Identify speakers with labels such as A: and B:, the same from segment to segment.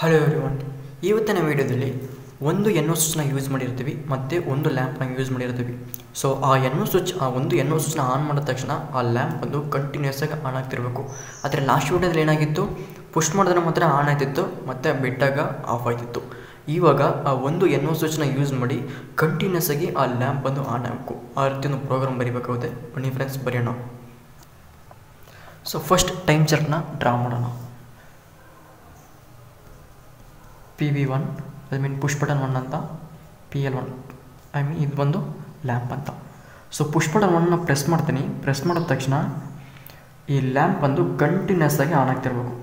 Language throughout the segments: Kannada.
A: ಹಲೋ ಎವ್ರಿವನ್ ಇವತ್ತಿನ ವಿಡಿಯೋದಲ್ಲಿ ಒಂದು ಎನ್ನೋ ಸ್ವಿಚ್ನ ಯೂಸ್ ಮಾಡಿರ್ತೀವಿ, ಮತ್ತು ಒಂದು ಲ್ಯಾಂಪ್ನ ಯೂಸ್ ಮಾಡಿರ್ತೀವಿ. ಸೊ ಆ ಎನ್ನೋ ಸ್ವಿಚ್ ಆ ಒಂದು ಎನ್ನೋ ಸ್ವಿಚ್ನ ಆನ್ ಮಾಡಿದ ತಕ್ಷಣ ಆ ಲ್ಯಾಂಪ್ ಒಂದು ಕಂಟಿನ್ಯೂಸ್ ಆಗಿ ಆನ್ ಆಗ್ತಿರಬೇಕು. ಆದರೆ ಲಾಸ್ಟ್ ವಿಡಿಯೋದಲ್ಲಿ ಏನಾಗಿತ್ತು? ಪುಷ್ ಮಾಡಿದ್ರೆ ಮಾತ್ರ ಆನ್ ಆಯ್ತಿತ್ತು ಮತ್ತು ಬಿಟ್ಟಾಗ ಆಫ್ ಆಯ್ತಿತ್ತು ಇವಾಗ ಆ ಒಂದು ಎನ್ನೋ ಸ್ವಿಚ್ನ ಯೂಸ್ ಮಾಡಿ ಕಂಟಿನ್ಯೂಸ್ ಆಗಿ ಆ ಲ್ಯಾಂಪ್ ಬಂದು ಆನ್ ಆಗಬೇಕು. ಆ ಒಂದು ಪ್ರೋಗ್ರಾಮ್ ಬರೀಬೇಕಾಗುತ್ತೆ. ಬನ್ನಿ ಫ್ರೆಂಡ್ಸ್ ಬರೆಯೋಣ. ಸೊ ಫಸ್ಟ್ ಟೈಮ್ ಚರ್ಟ್ನ ಡ್ರಾ ಮಾಡೋಣ. P V one I mean push button one ಅಂತ P L one I mean ಇದು ಬಂದು ಲ್ಯಾಂಪ್ ಅಂತ. ಸೊ ಪುಷ್ ಬಟನ್ ಒನ್ನ ಪ್ರೆಸ್ ಮಾಡ್ತೀನಿ. ಪ್ರೆಸ್ ಮಾಡಿದ ತಕ್ಷಣ ಈ ಲ್ಯಾಂಪ್ ಬಂದು ಕಂಟಿನ್ಯೂಸ್ ಆಗಿ ಆನ್ ಆಗ್ತಿರ್ಬೇಕು.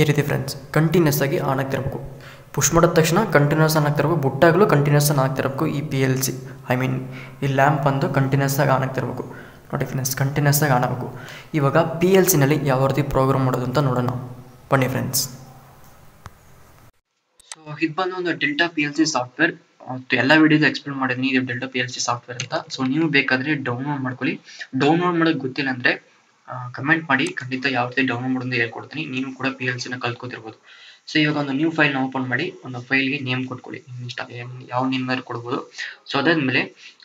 A: ಈ ರೀತಿ ಫ್ರೆಂಡ್ಸ್ ಕಂಟಿನ್ಯೂಸ್ ಆಗಿ ಆನ್ ಆಗ್ತಿರ್ಬೇಕು. ಪುಷ್ ಮಾಡಿದ ತಕ್ಷಣ ಕಂಟಿನ್ಯೂಸ್ ಆನ್ ಆಗ್ತಿರ್ಬೇಕು. ಬುಟ್ಟಾಗಲೂ ಕಂಟಿನ್ಯೂಸ್ ಆನ್ ಆಗ್ತಿರ್ಬೇಕು ಈ P L C I mean ಈ ಲ್ಯಾಂಪ್ ಬಂದು ಕಂಟಿನ್ಯೂಸ್ ಆಗಿ ಆನ್ ಆಗ್ತಿರ್ಬೇಕು. ನೋಡಿ ಫ್ರೆಂಡ್ಸ್ ಕಂಟಿನ್ಯೂಸ್ ಆಗಿ ಆನ್ ಆಗಬೇಕು ಇವಾಗ ಪಿ ಎಲ್ ಸಿನಲ್ಲಿ ಯಾವ ರೀತಿ ಪ್ರೋಗ್ರಾಮ್ ಮಾಡೋದು ಅಂತ ನೋಡೋಣ. ಬನ್ನಿ ಫ್ರೆಂಡ್ಸ್ ಸೊ ಇದು ಬಂದು ಒಂದು delta P L C software ಎಲ್ಲ ವಿಡಿಯೋಸ್ ಎಕ್ಸ್ಪ್ಲೇನ್ ಮಾಡಿದ್ದೀನಿ. ಇದು delta P L C software ಅಂತ. ಸೊ ನೀವು ಬೇಕಾದ್ರೆ ಡೌನ್ಲೋಡ್ ಮಾಡ್ಕೊಳ್ಳಿ. ಡೌನ್ಲೋಡ್ ಮಾಡೋದು ಗೊತ್ತಿಲ್ಲ ಅಂದ್ರೆ ಕಮೆಂಟ್ ಮಾಡಿ. ಖಂಡಿತ ಯಾವ ರೀತಿ ಡೌನ್ಲೋಡ್ ಮಾಡೋದು ಹೇಳ್ಕೊಡ್ತೀನಿ. ನೀವು ಕೂಡ ಪಿ ಎಲ್ ಸಿನ ಕಲ್ತ್ಕೊತಿರ್ಬೋದು. ಸೊ ಇವಾಗ ಒಂದು ನ್ಯೂ ಫೈಲ್ನ ಓಪನ್ ಮಾಡಿ, ಒಂದು ಫೈಲ್ಗೆ ನೇಮ್ ಕೊಟ್ಕೊಳ್ಳಿ. ಇಷ್ಟ ಯಾವ ನೇಮ್ ಮೇಲೆ ಕೊಡ್ಬೋದು. ಸೊ ಅದಾದ್ಮೇಲೆ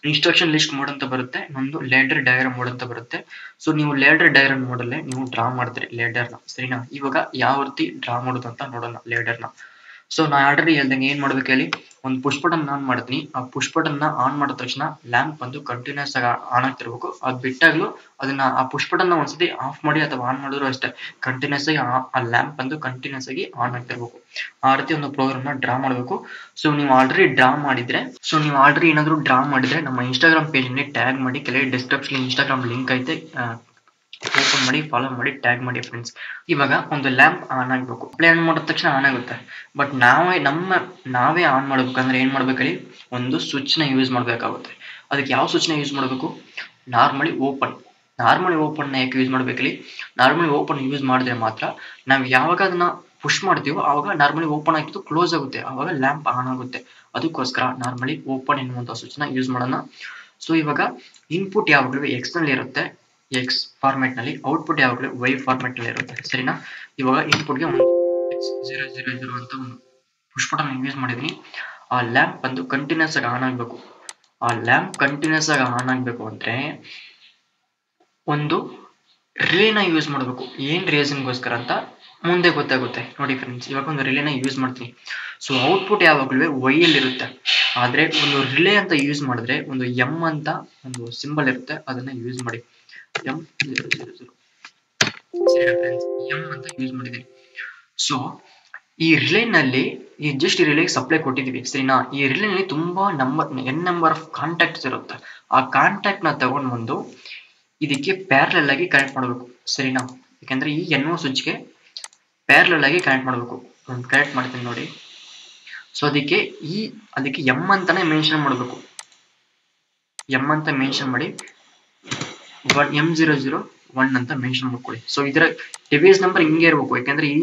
A: ಇನ್ಸ್ಟ್ರಕ್ಷನ್ ಲಿಸ್ಟ್ ಮೋಡ್ ಅಂತ ಬರುತ್ತೆ ಒಂದು ಲೇಡರ್ ಡಯಾಗ್ರಾಮ್ ಮೋಡ್ ಅಂತ ಬರುತ್ತೆ. ಸೊ ನೀವು ಲೇಡರ್ ಡಯಾಗ್ರಾಮ್ ಮೋಡಲ್ಲೇ ನೀವು ಡ್ರಾ ಮಾಡ್ತೀರಿ ನ. ಸರಿನಾ? ಇವಾಗ ಯಾವ ರೀತಿ ಡ್ರಾ ಮಾಡೋದು ಅಂತ ನೋಡೋಣ ಲೇಡರ್ನ ಸೊ ನಾ ಆಲ್ರೆಡಿ ಹೇಳ್ದಂಗೆ ಏನ್ ಮಾಡ್ಬೇಕು ಹೇಳಿ? ಒಂದು ಪುಷ್ ಬಟನ್ ಆನ್ ಮಾಡ್ತೀನಿ. ಆ ಪುಷ್ ಬಟನ್ನ ಆನ್ ಮಾಡಿದ ತಕ್ಷಣ ಲ್ಯಾಂಪ್ ಬಂದು ಕಂಟಿನ್ಯೂಸ್ ಆಗಿ ಆನ್ ಆಗ್ತಿರ್ಬೇಕು. ಅದ್ ಬಿಟ್ಟಾಗ್ಲೂ ಅದನ್ನ ಆ ಪುಷ್ ಬಟನ್ನ ಒಂದ್ಸತಿ ಆಫ್ ಮಾಡಿ ಅಥವಾ ಆನ್ ಮಾಡಿದ್ರು ಅಷ್ಟೇ ಕಂಟಿನ್ಯೂಸ್ ಆಗಿ ಆ ಲ್ಯಾಂಪ್ ಬಂದು ಕಂಟಿನ್ಯೂಸ್ ಆಗಿ ಆನ್ ಆಗ್ತಿರ್ಬೇಕು. ಆ ರೀತಿ ಒಂದು ಪ್ರೋಗ್ರಾಮ್ನ ಡ್ರಾ ಮಾಡಬೇಕು. ಸೊ ನೀವು ಆಲ್ರೆಡಿ ಡ್ರಾ ಮಾಡಿದ್ರೆ ಸೊ ನೀವು ಆಲ್ರೆಡಿ ಏನಾದ್ರು ಡ್ರಾ ಮಾಡಿದ್ರೆ ನಮ್ಮ ಇನ್ಸ್ಟಾಗ್ರಾಮ್ ಪೇಜ್ ಟ್ಯಾಗ್ ಮಾಡಿ, ಕೆಳಗೆ ಡಿಸ್ಕ್ರಿಪ್ಷನ್ ಇನ್ಸ್ಟಾಗ್ರಾಮ್ ಲಿಂಕ್ ಐತೆ ಓಪನ್ ಮಾಡಿ ಫಾಲೋ ಮಾಡಿ ಟ್ಯಾಗ್ ಮಾಡಿ ಫ್ರೆಂಡ್ಸ್ ಇವಾಗ ಒಂದು ಲ್ಯಾಂಪ್ ಆನ್ ಆಗಬೇಕು. ಪ್ಲೇ ಆನ್ ಮಾಡಿದ ತಕ್ಷಣ ಆನ್ ಆಗುತ್ತೆ. ಬಟ್ ನಾವೇ, ನಮ್ಮ, ನಾವೇ ಆನ್ ಮಾಡ್ಬೇಕಂದ್ರೆ ಏನು ಮಾಡ್ಬೇಕು ಹೇಳಿ? ಒಂದು ಸ್ವಿಚ್ನ ಯೂಸ್ ಮಾಡಬೇಕಾಗುತ್ತೆ. ಅದಕ್ಕೆ ಯಾವ ಸ್ವಿಚ್ನ ಯೂಸ್ ಮಾಡಬೇಕು? ನಾರ್ಮಲಿ ಓಪನ್ ನಾರ್ಮಲಿ ಓಪನ್ನ ಯಾಕೆ ಯೂಸ್ ಮಾಡ್ಬೇಕು ನಾರ್ಮಲಿ ಓಪನ್ ಯೂಸ್ ಮಾಡಿದ್ರೆ ಮಾತ್ರ ನಾವು ಯಾವಾಗ ಅದನ್ನ ಪುಷ್ ಮಾಡ್ತೀವೋ ಆವಾಗ ನಾರ್ಮಲಿ ಓಪನ್ ಆಗಿದ್ದು ಕ್ಲೋಸ್ ಆಗುತ್ತೆ. ಆವಾಗ ಲ್ಯಾಂಪ್ ಆನ್ ಆಗುತ್ತೆ. ಅದಕ್ಕೋಸ್ಕರ ನಾರ್ಮಲಿ ಓಪನ್ ಎನ್ನುವಂತ ಸ್ವಿಚ್ನ ಯೂಸ್ ಮಾಡೋಣ. ಸೊ ಇವಾಗ ಇನ್ಪುಟ್ ಯಾವಾಗಲೂ ಎಕ್ಸ್ಟರ್ನಲ್ ಇರುತ್ತೆ ಎಕ್ಸ್ ಫಾರ್ಮೆಟ್ನಲ್ಲಿ ಔಟ್ಪುಟ್ ಯಾವಾಗಲೂ ವೈ ಫಾರ್ಮೆಟ್ನಲ್ಲಿ ಇರುತ್ತೆ. ಸರಿನಾ? ಇವಾಗ ಇನ್ಪುಟ್ಗೆ ಜೀರೋ ಜೀರೋ ಜೀರೋ ಅಂತ ಒಂದು ಬಟನ್ ಯೂಸ್ ಮಾಡಿದೀನಿ. ಆ ಲ್ಯಾಂಪ್ ಬಂದು ಕಂಟಿನ್ಯೂಸ್ ಆಗಿ ಆನ್ ಆಗ್ಬೇಕು. ಆ ಲ್ಯಾಂಪ್ ಕಂಟಿನ್ಯೂಸ್ ಆಗಿ ಆನ್ ಆಗ್ಬೇಕು ಅಂದ್ರೆ ಒಂದು ರಿಲೇನ ಯೂಸ್ ಮಾಡಬೇಕು. ಏನ್ ರೀಸನ್ಗೋಸ್ಕರ ಅಂತ ಮುಂದೆ ಗೊತ್ತಾಗುತ್ತೆ. ನೋಡಿ ಫ್ರೆಂಡ್ಸ್ ಇವಾಗ ಒಂದು ರಿಲೇನ ಯೂಸ್ ಮಾಡ್ತೀನಿ. ಸೊ ಔಟ್ಪುಟ್ ಯಾವಾಗಲೂ ವೈ ಇರುತ್ತೆ ಆದ್ರೆ ಒಂದು ರಿಲೇ ಅಂತ ಯೂಸ್ ಮಾಡಿದ್ರೆ ಒಂದು ಎಂ ಅಂತ ಒಂದು ಸಿಂಬಲ್ ಇರುತ್ತೆ, ಅದನ್ನ ಯೂಸ್ ಮಾಡಿ. ಜೀರೋ ಎಂ ಅಂತ ಯೂಸ್ ಮಾಡಿದೀನಿ. ಸೊ ಈ ರಿಲೇನಲ್ಲಿ ಈ ಜಸ್ಟ್ ರಿಲೇಗೆ ಸಪ್ಲೈ ಕೊಟ್ಟಿದ್ದೀವಿ ಸರಿನಾ ಈ ರಿಲೇನಲ್ಲಿ ತುಂಬಾ number N number of contacts ಇರುತ್ತೆ. ಆ ಕಾಂಟ್ಯಾಕ್ಟ್ನ ತಗೊಂಡ್ ಬಂದು ಇದಕ್ಕೆ ಪ್ಯಾರಲಲ್ ಆಗಿ ಕನೆಕ್ಟ್ ಮಾಡಬೇಕು. ಸರಿನಾ? ಯಾಕಂದ್ರೆ ಈ ಎನ್ ಸ್ವಿಚ್ಗೆ ಪ್ಯಾರಲಲ್ ಆಗಿ ಕನೆಕ್ಟ್ ಮಾಡಬೇಕು. ಕನೆಕ್ಟ್ ಮಾಡ್ತೀನಿ ನೋಡಿ. ಸೊ ಅದಕ್ಕೆ ಈ, ಅದಕ್ಕೆ ಎಂ ಅಂತಾನೆ ಮೆನ್ಷನ್ ಮಾಡಬೇಕು. ಎಂ ಅಂತ ಮೆನ್ಷನ್ ಮಾಡಿ one M zero zero one ಅಂತ ಮೆನ್ಷನ್ ಮಾಡ್ಕೊಳ್ಳಿ. ಸೊ ಇದರ ಡಿವೈಸ್ ನಂಬರ್ ಹಿಂಗೆ ಇರಬೇಕು. ಯಾಕಂದ್ರೆ ಈ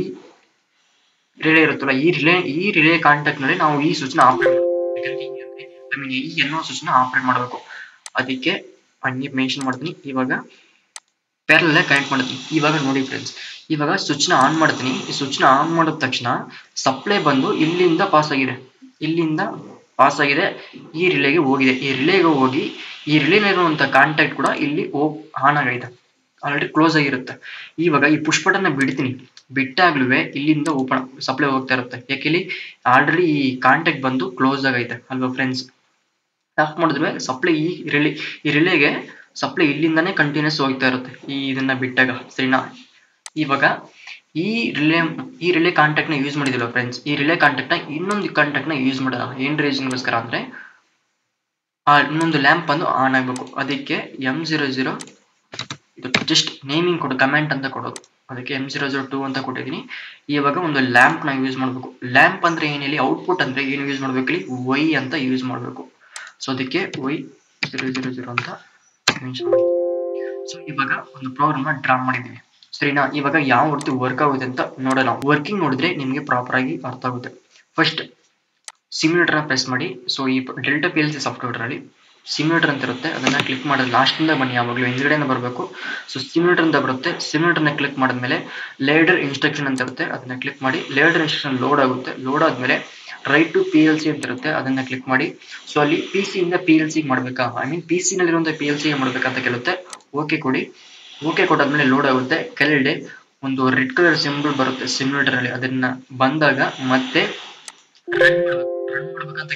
A: ರಿಲೇ ಇರುತ್ತಲ್ಲ, ಈ ರಿಲೇ ಈ ರಿಲೇ ಕಾಂಟ್ಯಾಕ್ಟ್ನಲ್ಲಿ ನಾವು ಈ ಸೂಚನೆ ಆಪರೇಟ್ ಮೀನ್ ಈ ಎನ್ನೋ ಸೂಚನೆ ಆಪರೇಟ್ ಮಾಡಬೇಕು. ಅದಕ್ಕೆ ಹಂಗೆ ಮೆನ್ಷನ್ ಮಾಡ್ತೀನಿ. ಇವಾಗ ಪ್ಯಾರಲ್ ಕನೆಕ್ಟ್ ಮಾಡ್ತೀನಿ. ಇವಾಗ ನೋಡಿ ಫ್ರೆಂಡ್ಸ್ ಇವಾಗ ಸ್ವಿಚ್ನ ಆನ್ ಮಾಡ್ತೀನಿ. ಈ ಸ್ವಿಚ್ನ ಆನ್ ಮಾಡಿದ ತಕ್ಷಣ ಸಪ್ಲೈ ಬಂದು ಇಲ್ಲಿಂದ ಪಾಸ್ ಆಗಿದೆ. ಇಲ್ಲಿಂದ ಪಾಸ್ ಆಗಿದೆ ಈ ರಿಲೇಗೆ ಹೋಗಿದೆ. ಈ ರಿಲೇಗೆ ಹೋಗಿ, ಈ ರಿಲೇನಲ್ಲಿರುವಂತ ಕಾಂಟ್ಯಾಕ್ಟ್ ಕೂಡ ಇಲ್ಲಿ ಆನ್ ಆಗೈತೆ ಆಲ್ರೆಡಿ ಕ್ಲೋಸ್ ಆಗಿರುತ್ತೆ. ಇವಾಗ ಈ ಪುಷ್ಪಟನ್ನ ಬಿಡ್ತೀನಿ. ಬಿಟ್ಟಾಗ್ಲೂ ಇಲ್ಲಿಂದ ಓಪನ್ ಸಪ್ಲೈ ಹೋಗ್ತಾ ಇರುತ್ತೆ. ಯಾಕೆ ಇಲ್ಲಿ ಆಲ್ರೆಡಿ ಈ ಕಾಂಟ್ಯಾಕ್ಟ್ ಬಂದು ಕ್ಲೋಸ್ ಆಗೈತೆ, ಅಲ್ವಾ ಫ್ರೆಂಡ್ಸ್ ಟಾಪ್ ಮಾಡಿದ್ರೆ ಸಪ್ಲೈ ಈ ರಿಲೇ, ಈ ರಿಲೇಗೆ ಸಪ್ಲೈ ಇಲ್ಲಿಂದಾನೇ ಕಂಟಿನ್ಯೂಸ್ ಹೋಗ್ತಾ ಇರುತ್ತೆ, ಈ ಇದನ್ನ ಬಿಟ್ಟಾಗ. ಸರಿನಾ? ಇವಾಗ ಈ ರಿಲೇ ಈ ರಿಲೇ ಕಾಂಟ್ಯಾಕ್ಟ್ನ ಯೂಸ್ ಮಾಡಿದಿಲ್ಲ ಫ್ರೆಂಡ್ಸ್ ಈ ರಿಲೇ ಕಾಂಟ್ಯಾಕ್ಟ್ನ ಇನ್ನೊಂದು ಕಾಂಟ್ಯಾಕ್ಟ್ನ ಯೂಸ್ ಮಾಡೋಣ. ಏನ್ ರೀಸನ್ಗೋಸ್ಕರ ಅಂದ್ರೆ, ಆ ಇನ್ನೊಂದು ಲ್ಯಾಂಪ್ ಅನ್ನು ಆನ್ ಆಗ್ಬೇಕು. ಅದಕ್ಕೆ ಎಂ ಜೀರೋ ಜೀರೋ ಇದು ಜಸ್ಟ್ ನೇಮಿಂಗ್ ಕೊಡು ಕಮೆಂಟ್ ಅಂತ ಕೊಡೋದು ಅದಕ್ಕೆ ಎಂ ಜೀರೋ ಜೀರೋ ಟೂ ಅಂತ ಕೊಟ್ಟಿದ್ದೀನಿ. ಇವಾಗ ಒಂದು ಲ್ಯಾಂಪ್ನ ಯೂಸ್ ಮಾಡಬೇಕು. ಲ್ಯಾಂಪ್ ಅಂದ್ರೆ ಏನಿಲ್ಲ ಔಟ್ಪುಟ್ ಅಂದ್ರೆ ಏನು ಯೂಸ್ ಮಾಡ್ಬೇಕು ಇಲ್ಲಿ ವೈ ಅಂತ ಯೂಸ್ ಮಾಡಬೇಕು. ಸೊ ಅದಕ್ಕೆ ವೈ ಜೀರೋ ಜೀರೋ ಜೀರೋ ಅಂತ ಸೊ ಇವಾಗ ಒಂದು ಪ್ರೋಗ್ರಾಮ್ ಡ್ರಾ ಮಾಡಿದೀವಿ ಸರಿನಾ? ಇವಾಗ ಯಾವ ರೀತಿ ವರ್ಕ್ ಆಗುತ್ತೆ ಅಂತ ನೋಡೋಣ. ವರ್ಕಿಂಗ್ ನೋಡಿದ್ರೆ ನಿಮಗೆ ಪ್ರಾಪರ್ ಆಗಿ ಅರ್ಥ ಆಗುತ್ತೆ. ಫಸ್ಟ್ ಸಿಮ್ಯುಲೇಟರ್ ಪ್ರೆಸ್ ಮಾಡಿ. ಸೊ ಈ delta P L C software ಅಲ್ಲಿ ಸಿಮ್ಯುಲೇಟರ್ ಅಂತ ಇರುತ್ತೆ. ಅದನ್ನ ಕ್ಲಿಕ್ ಮಾಡಿದ್ರೆ ಲಾಸ್ಟಿಂದ ಬನ್ನಿ, ಯಾವಾಗಲೂ ಹಿಂದ್ಗಡೆಯಿಂದ ಬರಬೇಕು. ಸೊ ಸಿಮ್ಯುಲೇಟರ್ ಅಂತ ಬರುತ್ತೆ. ಸಿಮ್ಯುಲೇಟರ್ನ ಕ್ಲಿಕ್ ಮಾಡಿದ್ಮೇಲೆ ಲೇಡರ್ ಇನ್ಸ್ಟ್ರಕ್ಷನ್ ಅಂತ ಇರುತ್ತೆ. ಅದನ್ನ ಕ್ಲಿಕ್ ಮಾಡಿ. ಲೇಡರ್ ಇನ್ಸ್ಟ್ರಕ್ಷನ್ ಲೋಡ್ ಆಗುತ್ತೆ. ಲೋಡ್ ಆದ್ಮೇಲೆ write to P L C ಅಂತ ಇರುತ್ತೆ. ಅದನ್ನ ಕ್ಲಿಕ್ ಮಾಡಿ. ಸೊ ಅಲ್ಲಿ ಪಿ ಸಿ ಇಂದ ಪಿ ಎಲ್ ಸಿ ಮಾಡಬೇಕಾ? ಐ ಮೀನ್ ಪಿ ಸಿ ನಲ್ಲಿರುವಂತಹ ಪಿ ಎಲ್ ಸಿ ಮಾಡ್ಬೇಕಂತ ಕೇಳುತ್ತೆ. ಓಕೆ ಕೊಡಿ. ಓಕೆ ಕೊಟ್ಟಾದ್ಮೇಲೆ ಲೋಡ್ ಆಗುತ್ತೆ. ಕೆಳಗಡೆ ಒಂದು ರೆಡ್ ಕಲರ್ ಸಿಂಬಲ್ ಬರುತ್ತೆ ಸಿಮ್ಯುಲೇಟರ್ ಅಲ್ಲಿ ಅದನ್ನ ಬಂದಾಗ ಮತ್ತೆ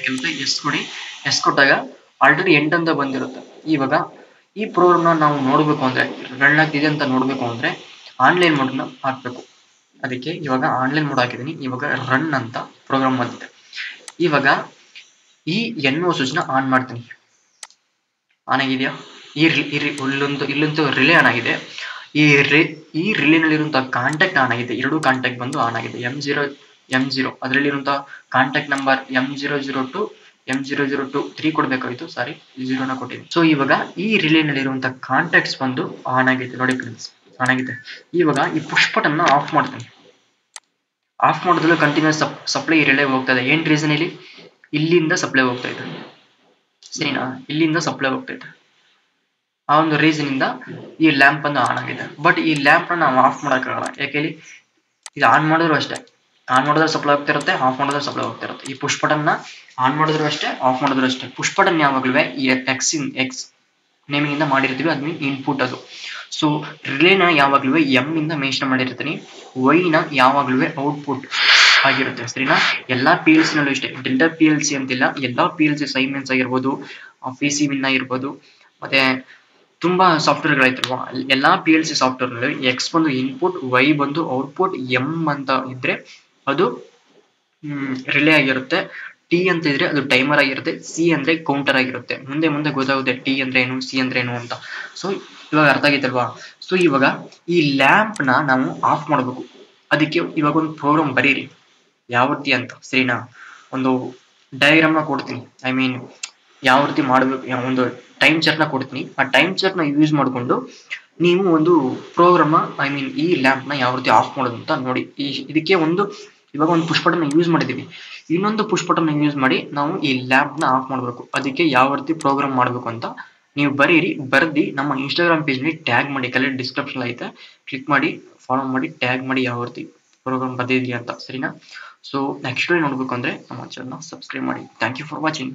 A: ಕೇಳುತ್ತೆ ಎಸ್ ಕೊಡಿ. ಎಸ್ ಕೊಟ್ಟಾಗ ಆಲ್ರೆಡಿ ಎಂಟ್ ಅಂತ ಬಂದಿರುತ್ತೆ. ಇವಾಗ ಈ ಪ್ರೋಗ್ರಾಮ್ನ ನಾವು ನೋಡಬೇಕು ಅಂದ್ರೆ ರನ್ ಆಗ್ತಿದೆ ಅಂತ ನೋಡಬೇಕು ಅಂದ್ರೆ ಆನ್ಲೈನ್ ಮೋಡ್ನ ಹಾಕ್ಬೇಕು. ಅದಕ್ಕೆ ಇವಾಗ ಆನ್ಲೈನ್ ಮೋಡ್ ಹಾಕಿದೀನಿ ಇವಾಗ ರನ್ ಅಂತ ಪ್ರೋಗ್ರಾಮ್ ಬಂದಿದೆ. ಇವಾಗ ಈ ಎನ್ ಓ ಸ್ವಿಚ್ನ ಆನ್ ಮಾಡ್ತೀನಿ. ಆನ್ ಆಗಿದೆಯಾ? ಈ ಇಲ್ಲೊಂದು ಇಲ್ಲೊಂದು ರಿಲೇ ಆನ್ ಆಗಿದೆ. ಈ ರಿ ಈ ರಿಲೇನಲ್ಲಿರುವಂತಹ ಕಾಂಟ್ಯಾಕ್ಟ್ ಆನ್ ಆಗಿದೆ. ಎರಡು ಕಾಂಟ್ಯಾಕ್ಟ್ ಬಂದು ಆನ್ ಆಗಿದೆ. M zero M zero ಅದರಲ್ಲಿರುವಂತಹ contact number M zero zero two M zero zero two three ಕೊಡಬೇಕಾಯ್ತು. Sorry ಜೀರೋನ ಕೊಟ್ಟಿದ್ದೆ ಸೊ ಇವಾಗ ಈ ರಿಲೇನಲ್ಲಿರುವಂತಹ ಕಾಂಟ್ಯಾಕ್ಟ್ಸ್ ಬಂದು ಆನ್ ಆಗಿದೆ. ನೋಡಿ ಫ್ರೆಂಡ್ಸ್ ಆನ್ ಆಗಿದೆ. ಇವಾಗ ಈ ಪುಷ್ ಬಟನ್ನ ಆಫ್ ಮಾಡ್ತೀನಿ. ಆಫ್ ಮಾಡಿದ್ರು ಕಂಟಿನ್ಯೂಸ್ ಸಪ್ಲೈ ರಿಲೇ ಹೋಗ್ತಾ ಇದೆ. ಏನ್ ರೀಸನ್ ಇಲ್ಲಿ? ಇಲ್ಲಿಂದ ಸಪ್ಲೈ ಹೋಗ್ತಾ ಇದೆ. ಸರಿನಾ? ಇಲ್ಲಿಂದ ಸಪ್ಲೈ ಹೋಗ್ತಾ ಇದೆ. ಆ ಒಂದು ರೀಸನ್ ಇಂದ ಈ ಲ್ಯಾಂಪ್ ಅನ್ನು ಆನ್ ಆಗಿದೆ. ಬಟ್ ಈ ಲ್ಯಾಂಪ್ ನಾವು ಆಫ್ ಮಾಡೋಕ್ಕಾಗಲ್ಲ ಯಾಕೆ ಇದು ಆನ್ ಮಾಡಿದ್ರು ಅಷ್ಟೇ. ಆನ್ ಮಾಡಿದ್ರೆ ಸಪ್ಲೈ ಹೋಗ್ತಿರುತ್ತೆ ಆಫ್ ಮಾಡಿದ್ರೆ ಸಪ್ಲೈ ಹೋಗ್ತಿರುತ್ತೆ ಈ ಪುಷ್ನ ಆನ್ ಮಾಡಿದ್ರು ಅಷ್ಟೇ ಆಫ್ ಮಾಡಿದ್ರು ಅಷ್ಟೇ. ಪುಷ್ ಬಟನ್ ಯಾವಾಗಲೂ ಈ ಎಕ್ಸ್ ಇನ್ ಎಕ್ಸ್ ನೇಮಿಂಗ್ ಇಂದ ಮಾಡಿರ್ತೀವಿ ಅದು ಇನ್ಪುಟ್ ಅದು. ಸೊ ರಿಲೇನ ಯಾವಾಗಲೂ ಎಂ ಇಂದ ಮೆನ್ಷನ್ ಮಾಡಿರ್ತೀನಿ. ವೈ ನ ಯಾವಾಗಲೂ ಔಟ್ಪುಟ್ ಆಗಿರುತ್ತೆ. ಸರಿನಾ? ಎಲ್ಲಾ ಪಿ ಎಲ್ ಸಿ ನಲ್ಲೂ ಇಷ್ಟೇ. ಡೆಲ್ಟಾ ಪಿ ಎಲ್ ಸಿ ಅಂತಿಲ್ಲ. ಎಲ್ಲಾ ಪಿ ಎಲ್ ಸಿ ಸೈಮೆನ್ಸ್ ಆಗಿರ್ಬೋದು ಪಿ ಸಿ ವಿನ್ ಆಗಿರ್ಬೋದು, ಮತ್ತೆ ತುಂಬಾ ಸಾಫ್ಟ್ವೇರ್ ಎಲ್ಲ ಎಲ್ಲಾ ಪಿ ಎಲ್ ಸಿ ಸಾಫ್ಟ್ವೇರ್ನಲ್ಲಿ ಎಕ್ಸ್ ಬಂದು ಇನ್ಪುಟ್ ವೈ ಬಂದು ಔಟ್ಪುಟ್ ಎಂ ಅಂತ ಇದ್ರೆ ಅದು ರಿಲೇ ಆಗಿರುತ್ತೆ. ಟಿ ಅಂತ ಇದ್ರೆ ಅದು ಟೈಮರ್ ಆಗಿರುತ್ತೆ. ಸಿ ಅಂದ್ರೆ ಕೌಂಟರ್ ಆಗಿರುತ್ತೆ. ಮುಂದೆ ಮುಂದೆ ಗೊತ್ತಾಗುತ್ತೆ ಟಿ ಅಂದ್ರೆ ಏನು ಸಿ ಅಂದ್ರೆ ಏನು ಅಂತ. ಸೊ ಇವಾಗ ಅರ್ಥ ಆಗೈತಲ್ವಾ? ಸೊ ಇವಾಗ ಈ ಲ್ಯಾಂಪ್ನ ನಾವು ಆಫ್ ಮಾಡಬೇಕು. ಅದಕ್ಕೆ ಇವಾಗ ಒಂದು ಪ್ರೋಗ್ರಾಮ್ ಬರೀರಿ. ಯಾವ ರೀತಿ ಅಂತ, ಸರಿನಾ? ಒಂದು ಡಯಾಗ್ರಾಮ್ನ ಕೊಡ್ತೀನಿ. ಐ ಮೀನ್ ಯಾವ ರೀತಿ ಮಾಡಬೇಕು ಒಂದು ಟೈಮ್ ಚರ್ಟ್ನ ಕೊಡ್ತೀನಿ. ಆ ಟೈಮ್ ಚರ್ಟ್ನ ಯೂಸ್ ಮಾಡಿಕೊಂಡು ನೀವು ಒಂದು ಪ್ರೋಗ್ರಾಮ್ ಐ ಮೀನ್ ಈ ಲ್ಯಾಂಪ್ನ ಯಾವ ರೀತಿ ಆಫ್ ಮಾಡೋದು ಅಂತ ನೋಡಿ. ಈ ಇದಕ್ಕೆ ಒಂದು ಇವಾಗ ಒಂದು ಪುಷ್ ಬಟನ್ ಯೂಸ್ ಮಾಡಿದೀವಿ ಇನ್ನೊಂದು ಪುಷ್ ಬಟನ್ ಯೂಸ್ ಮಾಡಿ ನಾವು ಈ ಲ್ಯಾಂಪ್ನ ಆಫ್ ಮಾಡಬೇಕು. ಅದಕ್ಕೆ ಯಾವ ರೀತಿ ಪ್ರೋಗ್ರಾಮ್ ಮಾಡಬೇಕು ಅಂತ ನೀವು ಬರೀರಿ, ಬರ್ದಿ ನಮ್ಮ ಇನ್ಸ್ಟಾಗ್ರಾಮ್ ಪೇಜ್ನಲ್ಲಿ ಟ್ಯಾಗ್ ಮಾಡಿ ಕೆಳಗೆ ಡಿಸ್ಕ್ರಿಪ್ಷನ್ ಐತೆ. ಕ್ಲಿಕ್ ಮಾಡಿ ಫಾಲೋ ಮಾಡಿ ಟ್ಯಾಗ್ ಮಾಡಿ ಯಾವ ರೀತಿ ಪ್ರೋಗ್ರಾಮ್ ಬರ್ದಿದ್ರಿ ಅಂತ, ಸರಿನಾ? ಸೊ ನೆಕ್ಸ್ಟ್ ನೋಡ್ಬೇಕು ಅಂದ್ರೆ ನಮ್ಮ ಚಾನಲ್ ಸಬ್ಸ್ಕ್ರೈಬ್ ಮಾಡಿ. Thank you for watching